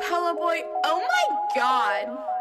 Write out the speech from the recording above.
Hello, boy. Oh my god.